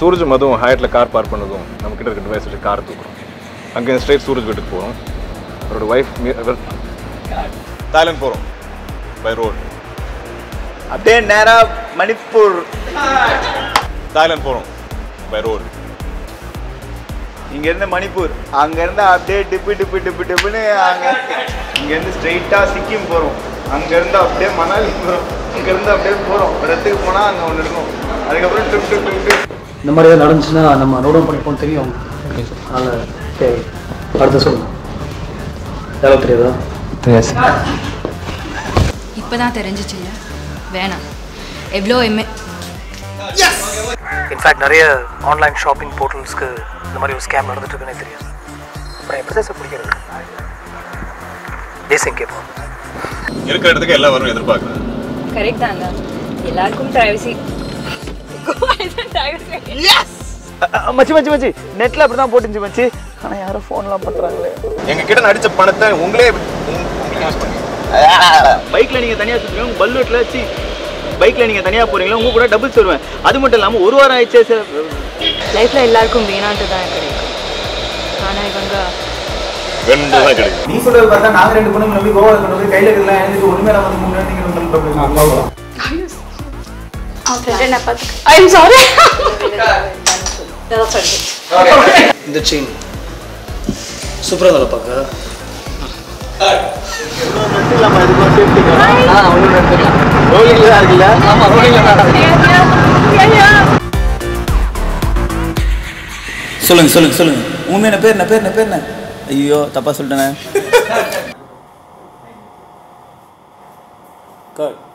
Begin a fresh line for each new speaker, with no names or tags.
சூரஜ் மதுவும் ஹயட்டில் car park பண்ணதும் நம்ம கிட்ட இருக்க டிவைஸ் வச்சு கார் தூக்குறோம். அங்கே ஸ்ட்ரைட் சூரஜ் வீட்டுக்கு போகிறோம் அவரோட ஒய்ஃப் தாய்லாந்து போகிறோம் பை ரோட்
அப்படியே நேரா மணிப்பூர்.
தாய்லாந்து போகிறோம் பை ரோடு
இங்க இருந்து மணிப்பூர். அங்க இருந்து அப்படியே டிப்பு டிப்பு டிப்பு டிப்புன்னு அங்க இங்க இருந்து ஸ்ட்ரைட்டா சிக்கிம் போறோம். அங்க இருந்து அப்படியே மணாலி போறோம். அங்க இருந்து அப்படியே போறோம். ஒரு இடத்துக்கு போனா அங்க ஒண்ணு இருக்கும். அதுக்கப்புறம் ட்ரிப் ட்ரிப் ட்ரிப்
இந்த மாதிரி ஏதாவது நடந்துச்சுன்னா நம்ம நோட் பண்ணிப்போம் தெரியும். அதனால் சரி அடுத்து சொல்லுங்க. எவ்வளோ தெரியாதா?
இப்பதான் தெரிஞ்சிச்சுல்ல வேணாம். எவ்வளோ எம்ஏ
இன்ஃபேக்ட் நிறைய ஆன்லைன் ஷாப்பிங் போர்ட்டல்ஸ்க்கு இந்த மாதிரி ஒரு ஸ்கேம் நடந்துட்டு இருக்குன்னே தெரியாது அப்புறம் எப்படி தான் சார் பிடிக்கிறது? தேசியம் கேட்போம்.
இருக்கிற இடத்துக்கு எல்லாம் வரும் எதிர்பார்க்குறேன்.
கரெக்ட் தாங்க. எல்லாருக்கும் ப்ரைவசி
மச்சி மச்சி மச்சி. நெட்ல அப்படிதான் போட்டுச்சு மச்சி. ஆனா யாரும் ஃபோன்லாம் பண்றாங்களே.
எங்க கிட்ட நடிச்ச பணத்தை உங்களே
பைக்ல நீங்க தனியா சுத்துவீங்க பல்லூட்ல சி பைக்ல நீங்க தனியா போறீங்களா? உங்க கூட டபுள்ஸ் வருவேன் அது மட்டும் இல்லாம ஒரு வாரம் ஆயிடுச்சே சார்
லைஃப்ல எல்லாருக்கும் வேணான்ட்டு தான் கிடைக்கும். ஆனா இவங்க
நீ சொல்றது பார்த்தா நாங்க ரெண்டு பொண்ணுங்க நம்பி கோவா கொண்டு போய் கையில இருக்கலாம் எழுந்துட்டு ஒண்ணுமே நம்ம வந்து மூணு நேரத்துக்கு
ஐம் சாரி
இந்த செயின் சூப்பராக வேலை பார்க்க.
ரோலிங்ல தான் இருக்குல்ல? ஆமா ரோலிங்ல தான்
சொல்லுங்க சொல்லுங்க சொல்லுங்க. உண்மையான பேர் என்ன பேர் என்ன பேர் என்ன? ஐயோ தப்பா சொல்லிட்டேனே.